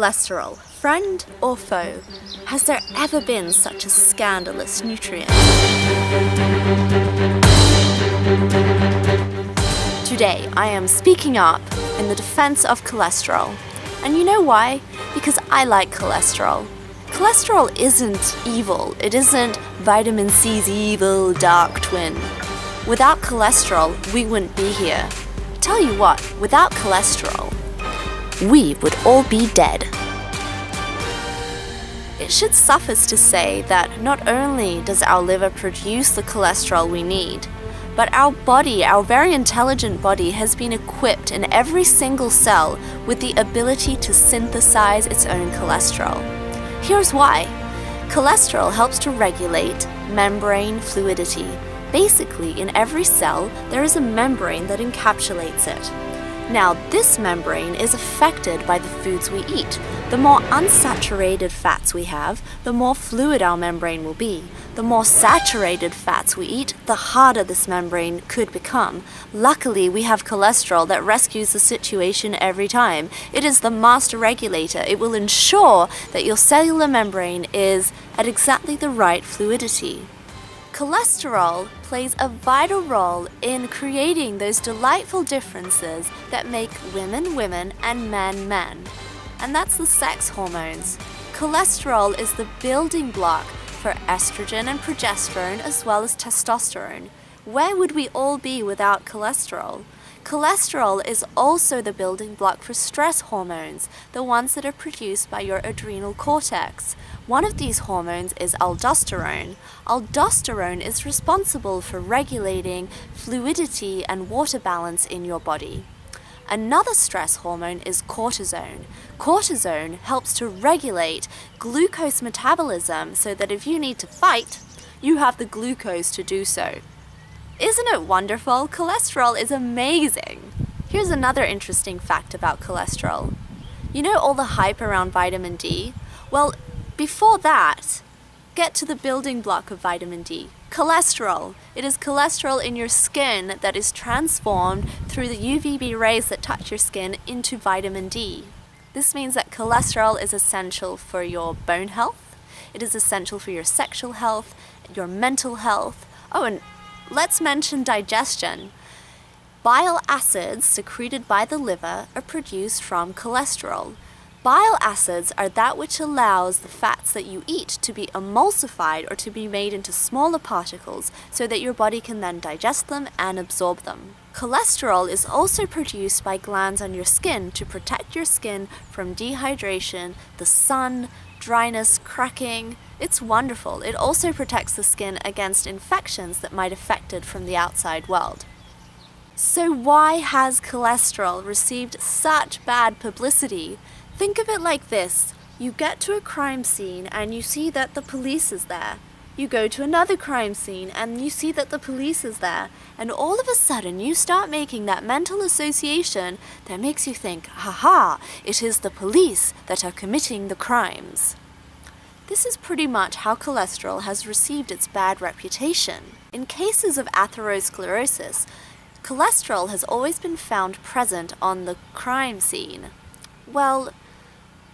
cholesterol, friend or foe? Has there ever been such a scandalous nutrient? Today, I am speaking up in the defense of cholesterol. And you know why? Because I like cholesterol. Cholesterol isn't evil, it isn't vitamin C's evil dark twin. Without cholesterol, we wouldn't be here. Tell you what, without cholesterol, we would all be dead. It should suffice to say that not only does our liver produce the cholesterol we need, but our body, our very intelligent body, has been equipped in every single cell with the ability to synthesize its own cholesterol. Here's why. Cholesterol helps to regulate membrane fluidity. Basically, in every cell, there is a membrane that encapsulates it. Now, this membrane is affected by the foods we eat. The more unsaturated fats we have, the more fluid our membrane will be. The more saturated fats we eat, the harder this membrane could become. Luckily, we have cholesterol that rescues the situation every time. It is the master regulator. It will ensure that your cellular membrane is at exactly the right fluidity. Cholesterol plays a vital role in creating those delightful differences that make women women and men men. And that's the sex hormones. Cholesterol is the building block for estrogen and progesterone as well as testosterone. Where would we all be without cholesterol? Cholesterol is also the building block for stress hormones, the ones that are produced by your adrenal cortex. One of these hormones is aldosterone. Aldosterone is responsible for regulating fluidity and water balance in your body. Another stress hormone is cortisone. Cortisone helps to regulate glucose metabolism so that if you need to fight, you have the glucose to do so. Isn't it wonderful? Cholesterol is amazing. Here's another interesting fact about cholesterol. You know all the hype around vitamin D? Well, before that, get to the building block of vitamin D cholesterol. It is cholesterol in your skin that is transformed through the UVB rays that touch your skin into vitamin D. This means that cholesterol is essential for your bone health, it is essential for your sexual health, your mental health. Oh, and Let's mention digestion. Bile acids secreted by the liver are produced from cholesterol. Bile acids are that which allows the fats that you eat to be emulsified or to be made into smaller particles so that your body can then digest them and absorb them. Cholesterol is also produced by glands on your skin to protect your skin from dehydration, the sun, dryness, cracking. It's wonderful. It also protects the skin against infections that might affect it from the outside world. So why has cholesterol received such bad publicity? Think of it like this. You get to a crime scene and you see that the police is there. You go to another crime scene and you see that the police is there. And all of a sudden you start making that mental association that makes you think, haha, it is the police that are committing the crimes. This is pretty much how cholesterol has received its bad reputation. In cases of atherosclerosis, cholesterol has always been found present on the crime scene. Well,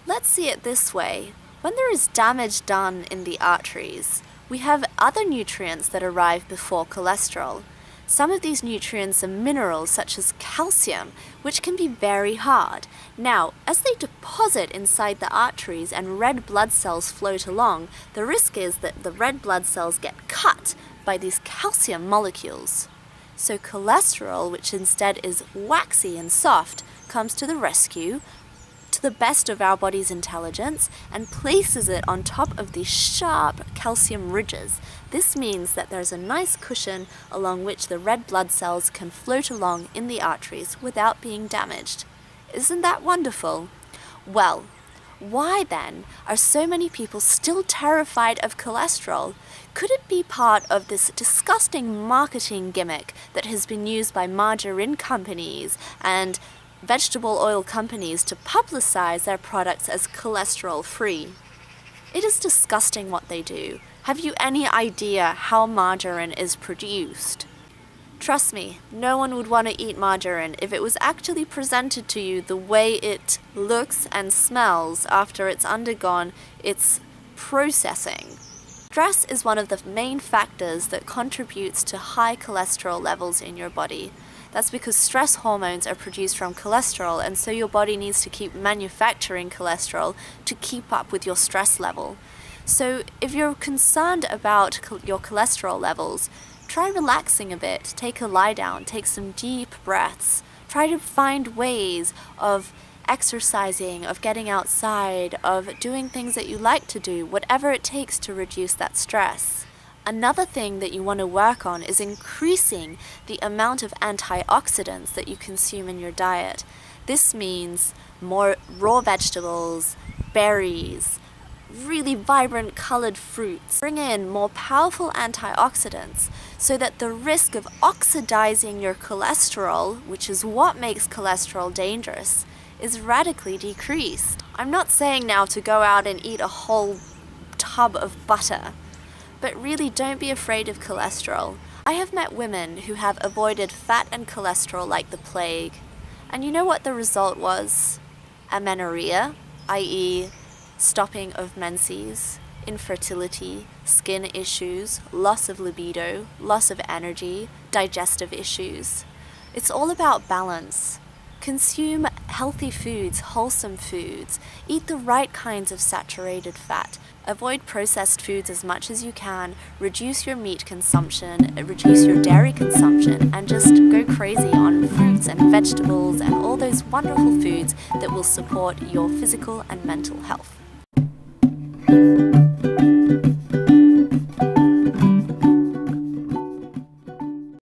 let's see it this way. When there is damage done in the arteries, we have other nutrients that arrive before cholesterol. Some of these nutrients are minerals such as calcium, which can be very hard. Now, as they deposit inside the arteries and red blood cells float along, the risk is that the red blood cells get cut by these calcium molecules. So cholesterol, which instead is waxy and soft, comes to the rescue, to the best of our body's intelligence and places it on top of these sharp calcium ridges. This means that there's a nice cushion along which the red blood cells can float along in the arteries without being damaged. Isn't that wonderful? Well, why then are so many people still terrified of cholesterol? Could it be part of this disgusting marketing gimmick that has been used by margarine companies and vegetable oil companies to publicize their products as cholesterol free. It is disgusting what they do. Have you any idea how margarine is produced? Trust me, no one would want to eat margarine if it was actually presented to you the way it looks and smells after it's undergone its processing. Stress is one of the main factors that contributes to high cholesterol levels in your body. That's because stress hormones are produced from cholesterol, and so your body needs to keep manufacturing cholesterol to keep up with your stress level. So, if you're concerned about your cholesterol levels, try relaxing a bit. Take a lie down, take some deep breaths. Try to find ways of exercising, of getting outside, of doing things that you like to do, whatever it takes to reduce that stress. Another thing that you want to work on is increasing the amount of antioxidants that you consume in your diet. This means more raw vegetables, berries, really vibrant colored fruits. Bring in more powerful antioxidants so that the risk of oxidizing your cholesterol, which is what makes cholesterol dangerous, is radically decreased. I'm not saying now to go out and eat a whole tub of butter, but really don't be afraid of cholesterol. I have met women who have avoided fat and cholesterol like the plague, and you know what the result was? Amenorrhea, i.e., stopping of menses, infertility, skin issues, loss of libido, loss of energy, digestive issues. It's all about balance. Consume healthy foods, wholesome foods. Eat the right kinds of saturated fat. Avoid processed foods as much as you can. Reduce your meat consumption, reduce your dairy consumption, and just go crazy on fruits and vegetables and all those wonderful foods that will support your physical and mental health.